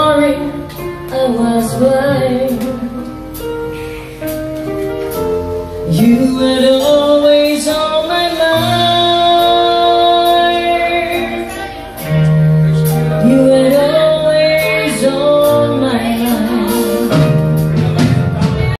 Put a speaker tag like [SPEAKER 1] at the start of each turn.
[SPEAKER 1] Sorry, I was blind. You were the one.